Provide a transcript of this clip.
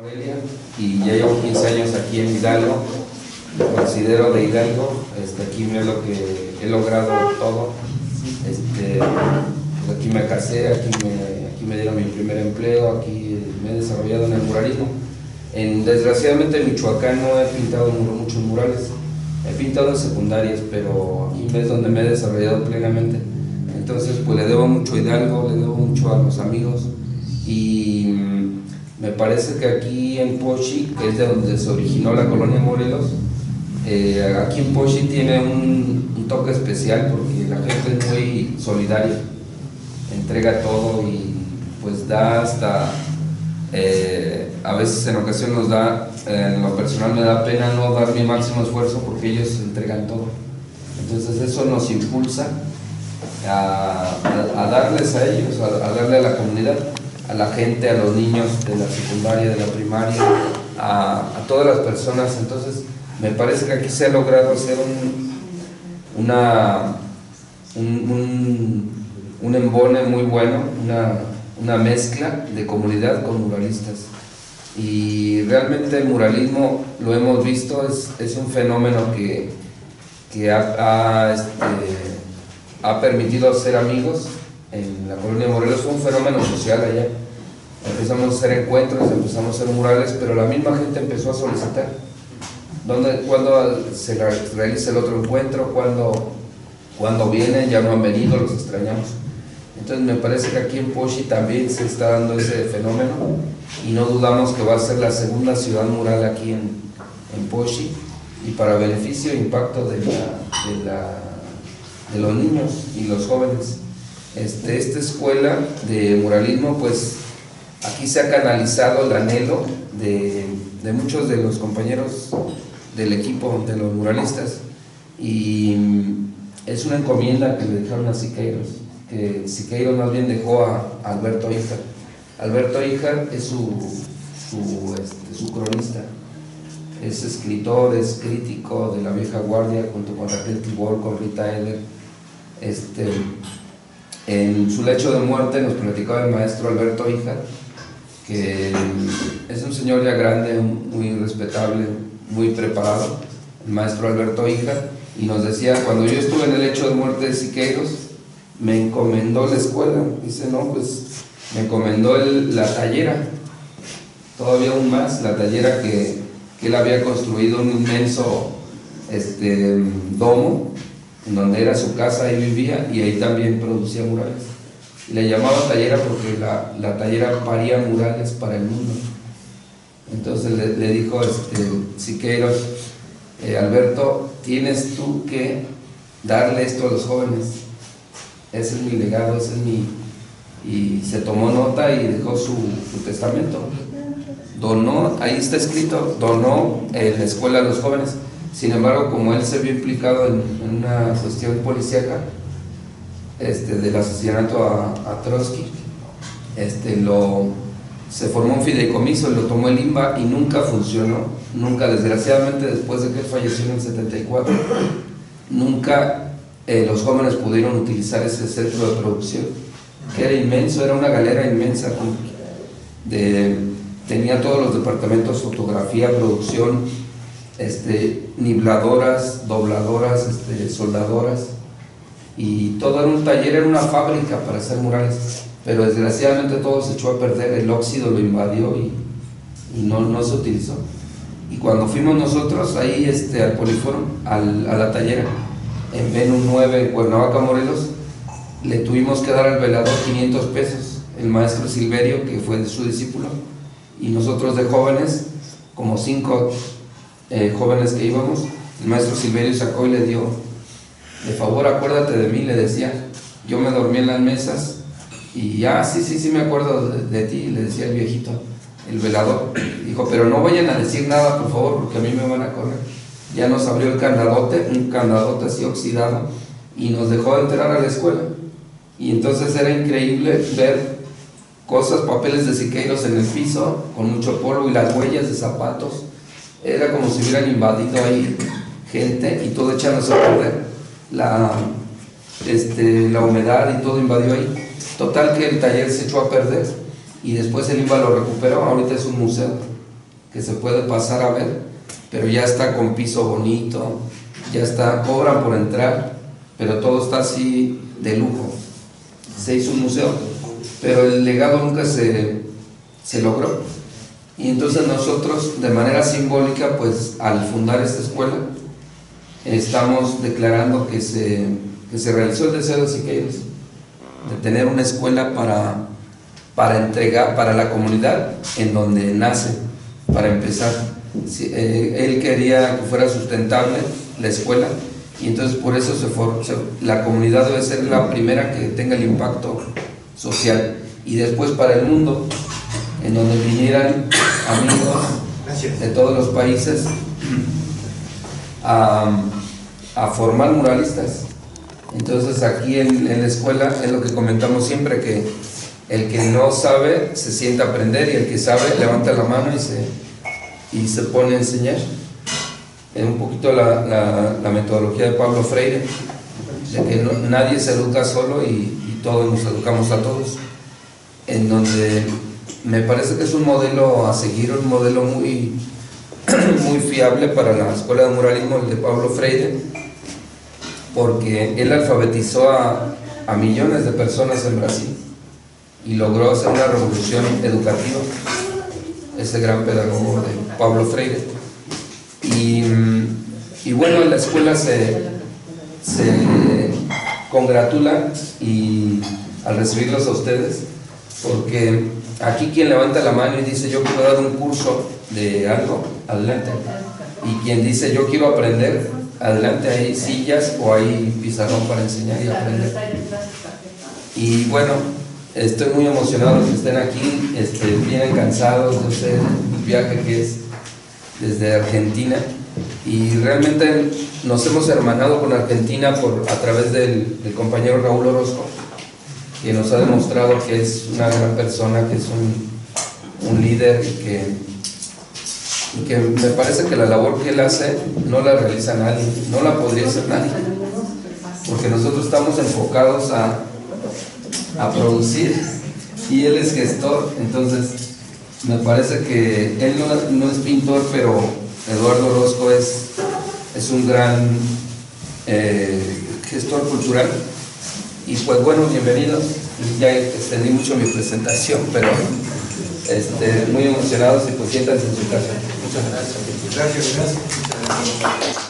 Morelia y ya llevo 15 años aquí en Hidalgo, considero de Hidalgo, este, aquí me lo que he logrado todo, este, pues aquí me casé, aquí me, aquí me dieron mi primer empleo, aquí me he desarrollado en el muralismo. En, desgraciadamente en Michoacán no he pintado muchos murales, he pintado en secundarias, pero aquí es donde me he desarrollado plenamente. Entonces pues le debo mucho a Hidalgo, le debo mucho a los amigos y me parece que aquí en Pochi, que es de donde se originó la colonia Morelos, eh, aquí en Pochi tiene un, toque especial porque la gente es muy solidaria, entrega todo y pues da hasta, eh, a veces en ocasión nos da, en lo personal me da pena no dar mi máximo esfuerzo porque ellos entregan todo. Entonces eso nos impulsa a, darles a ellos, a darle a la comunidad a la gente, a los niños de la secundaria, de la primaria, a, todas las personas. Entonces, me parece que aquí se ha logrado hacer un, una, un, un, embone muy bueno, una, mezcla de comunidad con muralistas. Y realmente el muralismo, lo hemos visto, es, un fenómeno que, que ha, este, ha permitido ser amigos en la colonia Morelos fue un fenómeno social allá. Empezamos a hacer encuentros, empezamos a hacer murales, pero la misma gente empezó a solicitar. ¿Dónde, ¿Cuándo se realiza el otro encuentro? ¿Cuándo, cuando vienen? Ya no han venido, los extrañamos. Entonces me parece que aquí en Pochi también se está dando ese fenómeno y no dudamos que va a ser la segunda ciudad mural aquí en, en Pochi y para beneficio e impacto de, de, la, de los niños y los jóvenes. Este, esta escuela de muralismo, pues aquí se ha canalizado el anhelo de, muchos de los compañeros del equipo de los muralistas y es una encomienda que le dejaron a Siqueiros, que Siqueiros más bien dejó a, Alberto Híjar. Alberto Híjar es su, su, este, cronista, es escritor, es crítico de la vieja guardia junto con Raquel Tibor, con Rita Eder. Este, en su lecho de muerte nos platicaba el maestro Alberto Hija, que es un señor ya grande, muy respetable, muy preparado, el maestro Alberto Hija, y nos decía, cuando yo estuve en el lecho de muerte de Siqueiros, me encomendó la escuela. Dice, no, pues me encomendó la tallera, todavía aún más, la tallera que, que él había construido un inmenso este, domo en donde era su casa, ahí vivía y ahí también producía murales. Le llamaba tallera porque la, la tallera paría murales para el mundo. Entonces le, dijo este, Siqueiros, eh, Alberto, tienes tú que darle esto a los jóvenes. Ese es mi legado, ese es mi... Y se tomó nota y dejó su, testamento. Donó, ahí está escrito, donó en la escuela a los jóvenes. Sin embargo, como él se vio implicado en, una cuestión policíaca este, del asesinato a, Trotsky, este, lo, se formó un fideicomiso, lo tomó el IMBA y nunca funcionó, nunca, desgraciadamente después de que falleció en el 74, nunca eh, los jóvenes pudieron utilizar ese centro de producción, que era inmenso, era una galera inmensa, tenía todos los departamentos, fotografía, producción, este, nibladoras, dobladoras, este, soldadoras, y todo era un taller, era una fábrica para hacer murales, pero desgraciadamente todo se echó a perder, el óxido lo invadió y, no, no, se utilizó. Y cuando fuimos nosotros ahí este, al Poliforum, al, a la tallera, en Venus 9, en Cuernavaca, Morelos, le tuvimos que dar al velador 500 pesos, el maestro Silverio, que fue su discípulo, y nosotros de jóvenes, como cinco eh, jóvenes que íbamos, el maestro Silverio sacó y le dio, de favor acuérdate de mí, le decía, yo me dormí en las mesas y ya, sí, sí, sí me acuerdo de, ti, le decía el viejito, el velador, dijo, pero no vayan a decir nada, por favor, porque a mí me van a correr. Ya nos abrió el candadote, un candadote así oxidado, y nos dejó entrar a la escuela. Y entonces era increíble ver cosas, papeles de Siqueiros en el piso, con mucho polvo y las huellas de zapatos era como si hubieran invadido ahí gente y todo echándose a perder. La, este, la humedad y todo invadió ahí. Total que el taller se echó a perder y después el INBA lo recuperó, ahorita es un museo. que se puede pasar a ver, pero ya está con piso bonito, ya está, cobran por entrar, pero todo está así de lujo. Se hizo un museo, pero el legado nunca se, se logró. Y entonces nosotros, de manera simbólica, pues al fundar esta escuela, estamos declarando que se, que se realizó el deseo de Siqueiros, de tener una escuela para, para entregar, para la comunidad en donde nace, para empezar. Eh, él quería que fuera sustentable la escuela y entonces por eso se, la comunidad debe ser la primera que tenga el impacto social y después para el mundo en donde vinieran amigos de todos los países a, formar muralistas. Entonces aquí en, en, la escuela es lo que comentamos siempre que el que no sabe se sienta a aprender y el que sabe levanta la mano y se, y se pone a enseñar. Es un poquito la, la, metodología de Pablo Freire, de que nadie se educa solo y, todos nos educamos a todos, en donde me parece que es un modelo a seguir, un modelo muy, muy fiable para la escuela de muralismo, el de Pablo Freire, porque él alfabetizó a, a millones de personas en Brasil y logró hacer una revolución educativa, ese gran pedagogo de Pablo Freire. Y, bueno, la escuela se, se congratula y al recibirlos a ustedes, porque aquí quien levanta la mano y dice yo quiero dar un curso de algo, adelante. Y quien dice yo quiero aprender, adelante, hay sillas o hay pizarrón para enseñar y aprender. Y bueno, estoy muy emocionado que estén aquí, este, vienen cansados de hacer un viaje que es desde Argentina y realmente nos hemos hermanado con Argentina por, a través del, compañero Raúl Orozco, que nos ha demostrado que es una gran persona, que es un, un líder y que, y que me parece que la labor que él hace no la realiza nadie, no la podría hacer nadie, porque nosotros estamos enfocados a, a producir y él es gestor, entonces me parece que él no, es pintor, pero Eduardo Orozco es, es un gran eh, gestor cultural. Y pues bueno, bienvenidos. Ya extendí mucho mi presentación, pero este, muy emocionados y pues siéntanse en su casa. Muchas gracias. Gracias, gracias.